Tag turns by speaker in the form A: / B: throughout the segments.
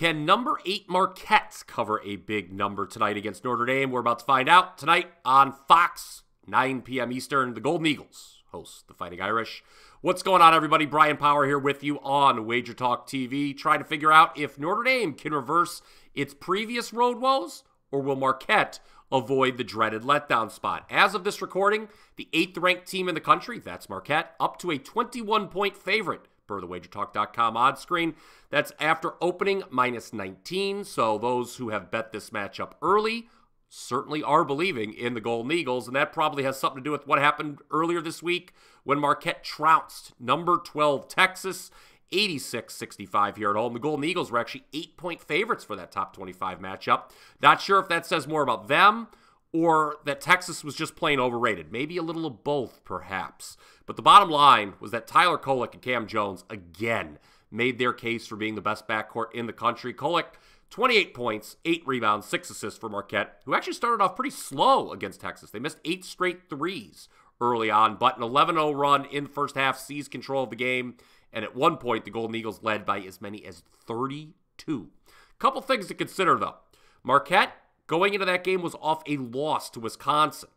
A: Can number eight Marquette cover a big number tonight against Notre Dame? We're about to find out tonight on Fox, 9 p.m. Eastern. The Golden Eagles host the Fighting Irish. What's going on, everybody? Brian Power here with you on Wager Talk TV, trying to figure out if Notre Dame can reverse its previous road woes or will Marquette avoid the dreaded letdown spot. As of this recording, the eighth ranked team in the country, that's Marquette, up to a 21 point favorite per the wagertalk.com odds screen. That's after opening minus 19. So those who have bet this matchup early certainly are believing in the Golden Eagles, and that probably has something to do with what happened earlier this week when Marquette trounced number 12 Texas 86 65 here at home. The Golden Eagles were actually eight point favorites for that top 25 matchup. Not sure if that says more about them or that Texas was just plain overrated. Maybe a little of both, perhaps. But the bottom line was that Tyler Kolek and Cam Jones, again, made their case for being the best backcourt in the country. Kolek, 28 points, 8 rebounds, 6 assists for Marquette, who actually started off pretty slow against Texas. They missed 8 straight threes early on, but an 11 0 run in the first half seized control of the game. And at one point, the Golden Eagles led by as many as 32. Couple things to consider, though. Marquette going into that game was off a loss to Wisconsin.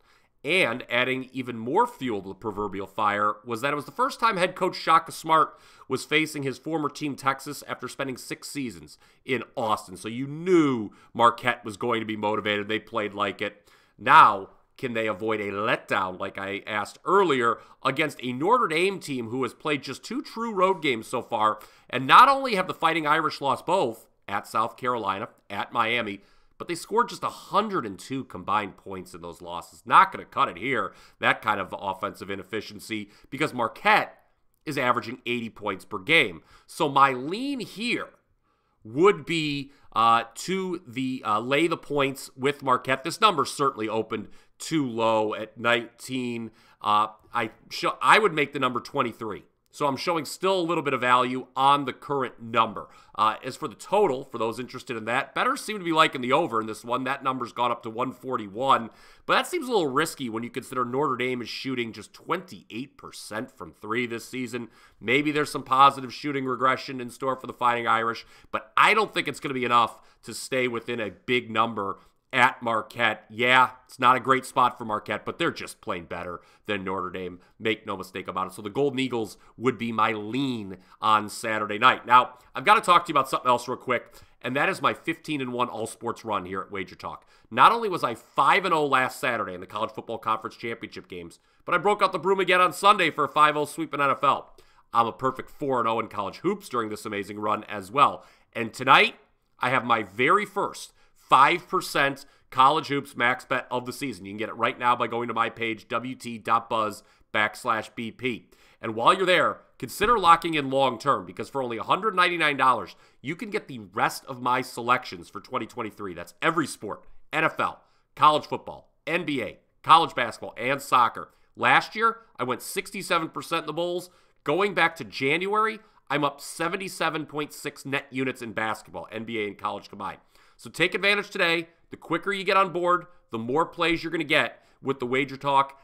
A: And adding even more fuel to the proverbial fire was that it was the first time head coach Shaka Smart was facing his former team Texas after spending six seasons in Austin. So you knew Marquette was going to be motivated. They played like it. Now, can they avoid a letdown, like I asked earlier, against a Notre Dame team who has played just two true road games so far? And not only have the Fighting Irish lost both at South Carolina, at Miami, but they scored just 102 combined points in those losses. Not going to cut it here, that kind of offensive inefficiency, because Marquette is averaging 80 points per game. So my lean here would be uh, to the uh, lay the points with Marquette. This number certainly opened too low at 19. Uh, I sh- I would make the number 23. So I'm showing still a little bit of value on the current number. Uh, as for the total, for those interested in that, better seem to be liking the over in this one. That number's gone up to 141, but that seems a little risky when you consider Notre Dame is shooting just 28% from three this season. Maybe there's some positive shooting regression in store for the Fighting Irish, but I don't think it's going to be enough to stay within a big number at Marquette. Yeah, it's not a great spot for Marquette, but they're just playing better than Notre Dame. Make no mistake about it. So the Golden Eagles would be my lean on Saturday night. Now, I've got to talk to you about something else real quick, and that is my 15 and 1 all sports run here at Wager Talk. Not only was I 5 and 0 last Saturday in the College Football Conference Championship games, but I broke out the broom again on Sunday for a 5 0 sweep in NFL. I'm a perfect 4 0 in college hoops during this amazing run as well. And tonight, I have my very first 5% college hoops max bet of the season. You can get it right now by going to my page, wt.buzz backslash BP. And while you're there, consider locking in long term because for only $199, you can get the rest of my selections for 2023. That's every sport NFL, college football, NBA, college basketball, and soccer. Last year, I went 67% in the bowls. Going back to January, I'm up 77.6 net units in basketball, NBA, and college combined. So take advantage today. The quicker you get on board, the more plays you're going to get with the Wager Talk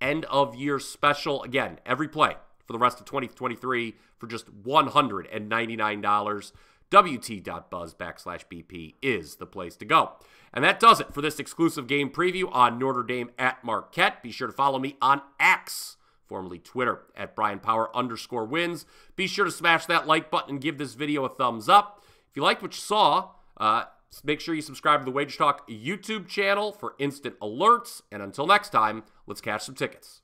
A: end of year special. Again, every play for the rest of 2023 for just $199. WT.buzz backslash BP is the place to go. And that does it for this exclusive game preview on Notre Dame at Marquette. Be sure to follow me on X, formerly Twitter, at Brian Power underscore wins. Be sure to smash that like button and give this video a thumbs up. If you liked what you saw, uh, Make sure you subscribe to the Wager Talk YouTube channel for instant alerts. And until next time, let's cash some tickets.